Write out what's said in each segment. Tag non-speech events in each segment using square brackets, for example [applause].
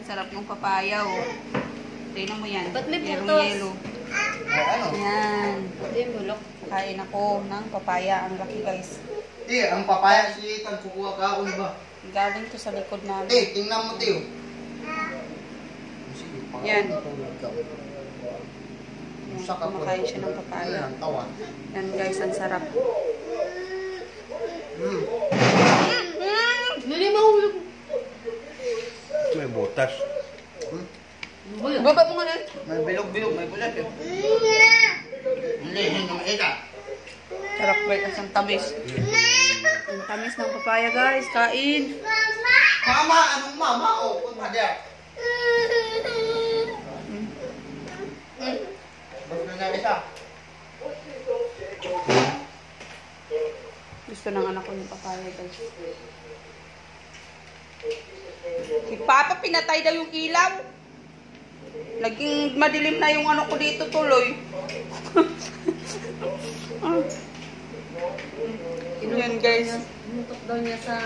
ang sarap ng papaya, oh. Tingnan mo yan. Ba't may putos? yelo. Eh, ano? Yan. Yung bulok. Kain ako ng papaya. Ang laki, guys. Eh, ang papaya si Ethan, kukuha ka ako ba? Galing to sa likod namin. Eh, tingnan mo, Teo. Yan. Yan, kapwa. kumakain siya ng papaya. Yan, guys. Ang sarap. Hmm. Hindi mahulog. May butas. Hmm. Baba mo nga na. May bilog-bilog, may bulat eh. Hindi, hindi naman ika. Sarap, guys. Ang tamis. Ang tamis ng papaya, guys. Kain. Mama, anong mama? Oh, kung madya. Mm. Basta na isa. Gusto ng anak ko yung papaya, guys. Papa, pinatay daw yung ilaw. Naging madilim na yung ano ko dito tuloy. [laughs] Ah. Yan, guys. Inutok daw niya sa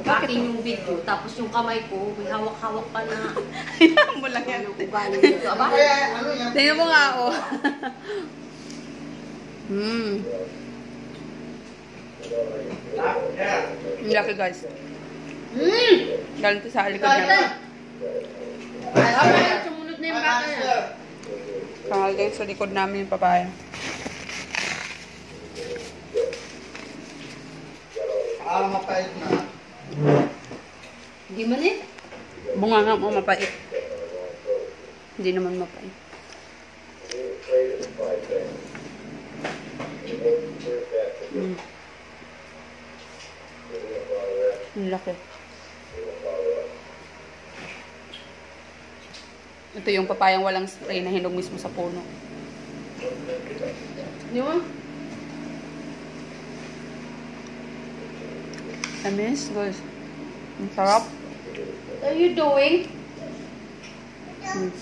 akin yung video. Tapos yung kamay ko, may hawak-hawak pa na Ayan mo lang yan. ano ugali. Aba, Kaya, ano yan? Tingnan mo nga, oh. [laughs] Hmm. Ang laki, guys. Hmm! Galing to sa likod niya. Ay, sumunod na yung baka niya. Kangal guys, sa likod namin yung papaya. Ah, mapait na. Hindi man eh. Bunga nga mo, mapait. Hindi naman mapait. Ang laki. Ito yung papayang walang spray na hinog mismo sa puno. Di mo? Tamis, guys. Ang sarap. What are you doing? Mm.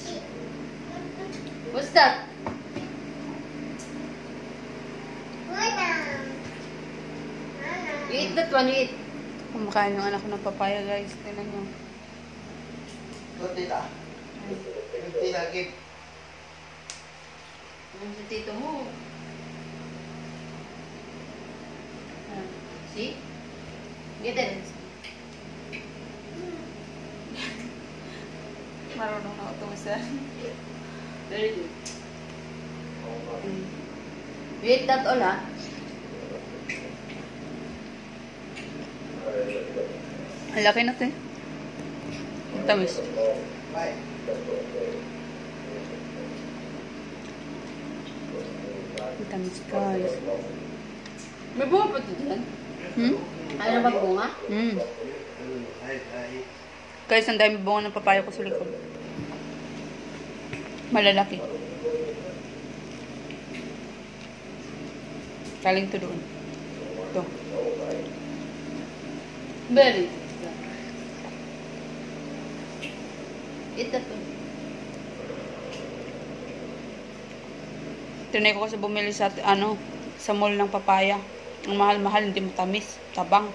What's that? You eat that one, you eat. Kumakain yung anak ko ng papaya, guys. Tingnan nyo. Ito, tita. Tita, give. Ano sa tito mo? See? Get it. Marunong na utusan. Very good. Mm. Eat that all, ha? Ang laki na ito eh. Ang tamis. Ang tamis, guys. May bunga pa ito dyan. Hmm? Ano na ba bunga? Hmm. Guys, ang dami bunga ng papaya ko sa likod. Malalaki. Galing to doon. Ito. Very that one. Tinay ko kasi bumili sa, ano, sa mall ng papaya. Ang mahal-mahal, hindi matamis. Tabang.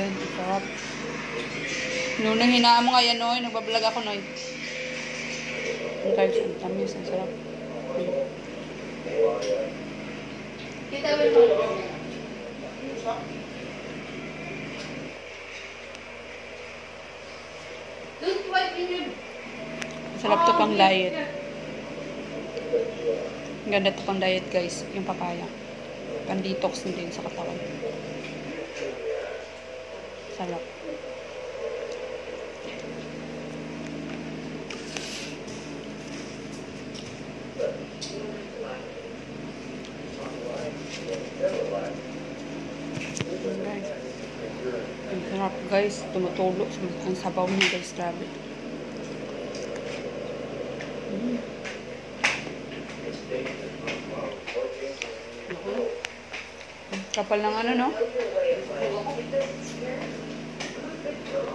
Ang gan, ang sarap. Nung nanghinaan mo nga yan, Noy, nagbablog ako, Noy. Ang guys, ang tamis, ang sarap. Kita mo. Sarap to pang diet. Ang ganda to pang diet, guys, yung papaya. Pang detox din sa katawan. Sarap. Ang sarap guys, tumutulo ang sabaw niya guys, grabe. Mm. Kapal ng ano, no? Guys.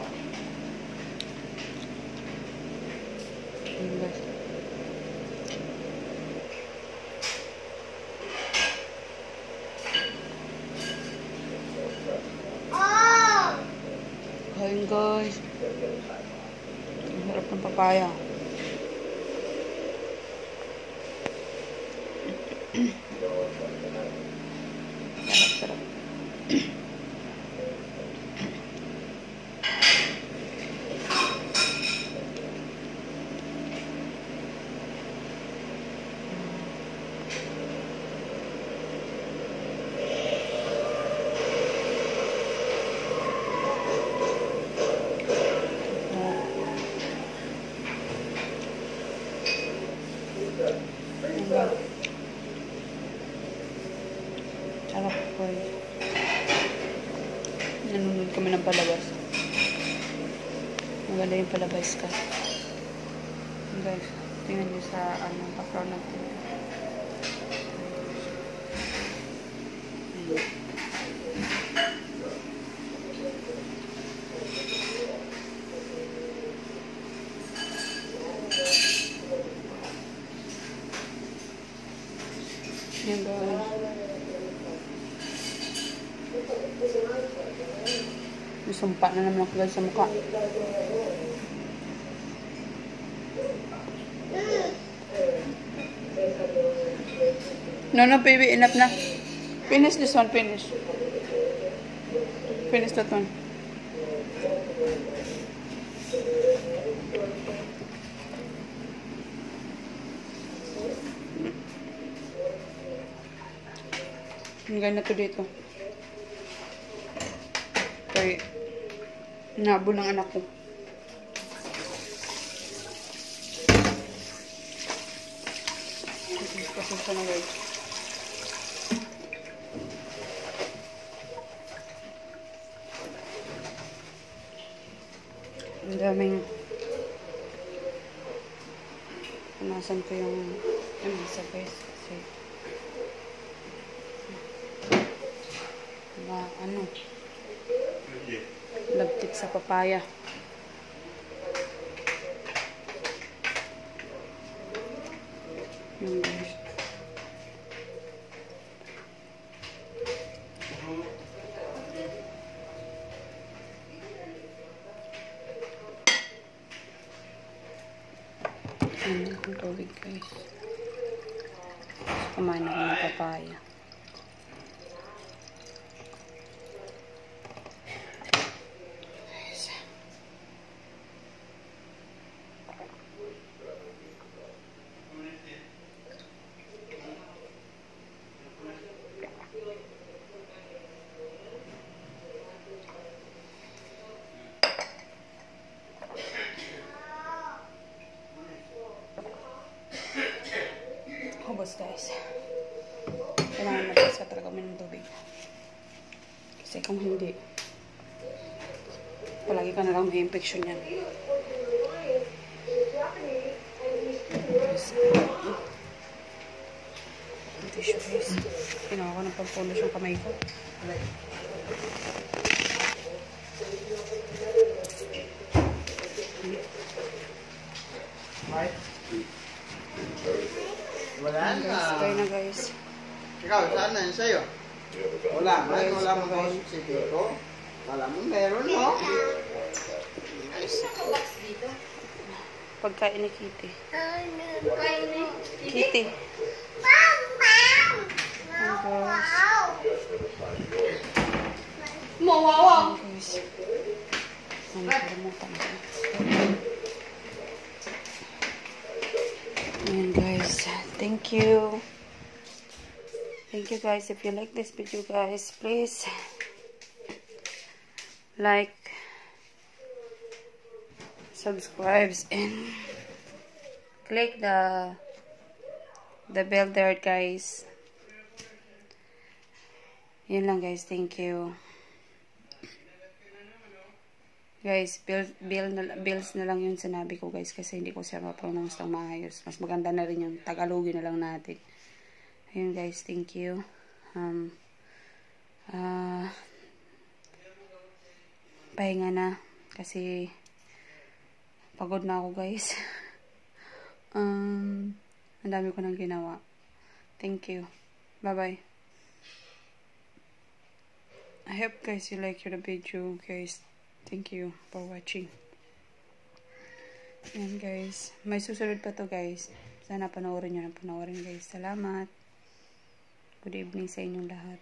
Kain guys. Ang harap ng papaya. Sarap po eh. Nanonood kami ng palabas. Maganda yung palabas ka. Guys, tingnan niyo sa ano, background natin. Ayan guys. May sumpa na naman ako sa mukha. No, no, baby, enough na. Finish this one, finish. Finish that one. Hanggang na to dito. Kay nabo ng anak ko. Pasensya na guys. Ang daming punasan ko yung yung isa guys kasi na ano lagtik sa papaya yung guys Ano tubig guys. Kumain ako ng papaya. Guys. Hubos guys. Kailangan mataas ka talaga uminom tubig. Kasi kung hindi, palagi ka na lang may infection yan. Tissue guys. Ginawa ko ng pagpulos yung kamay ko. Wala na. guys, kaya na guys. Ikaw, saan na yun sa'yo? Wala man, wala mo kayo si Tito. Wala mo, meron no? Pagkain ni Kitty. Kainin. Kitty. Ayan guys. Mawawa. Guys. Ano kalimutan ko. Ayan guys. Thank you. Thank you guys. If you like this video guys, please like, subscribe, and click the the bell there guys. Yun lang guys. Thank you. Guys, bill, bill na, bills na lang yung sinabi ko guys kasi hindi ko siya ma-pronounce ng maayos. Mas maganda na rin yung Tagalogin na lang natin. Ayun guys, thank you. Um, uh, pahinga na. Kasi, pagod na ako, guys. [laughs] um, ang dami ko nang ginawa. Thank you. Bye-bye. I hope guys you like the video, guys. Thank you for watching. Yan, guys. May susunod pa to, guys. Sana panoorin nyo na panoorin, guys. Salamat. Good evening sa inyong lahat.